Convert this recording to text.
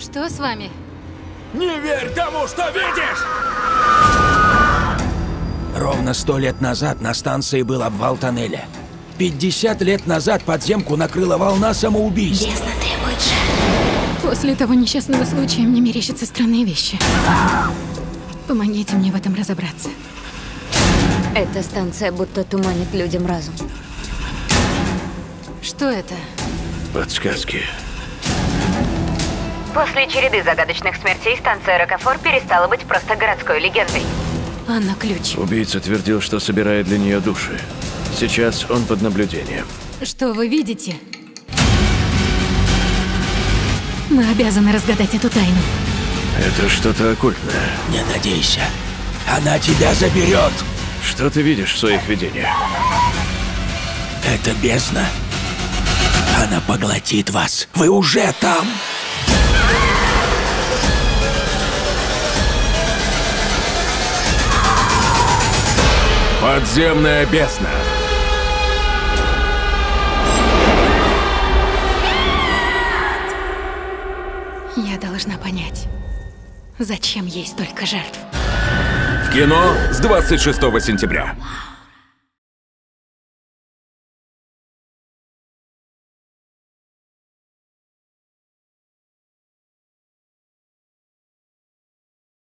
Что с вами? Не верь тому, что видишь! Ровно сто лет назад на станции был обвал тоннеля. 50 лет назад подземку накрыла волна самоубийств. Бездна требует жертв. После того несчастного случая мне мерещатся странные вещи. Помогите мне в этом разобраться. Эта станция будто туманит людям разум. Что это? Подсказки. После череды загадочных смертей станция Рокофор перестала быть просто городской легендой. Анна Ключ. Убийца твердил, что собирает для нее души. Сейчас он под наблюдением. Что вы видите? Мы обязаны разгадать эту тайну. Это что-то оккультное. Не надейся. Она тебя заберет. Что ты видишь в своих видениях? Это бездна. Она поглотит вас. Вы уже там. Подземная бездна. Я должна понять, зачем ей столько жертв. В кино с 26 сентября.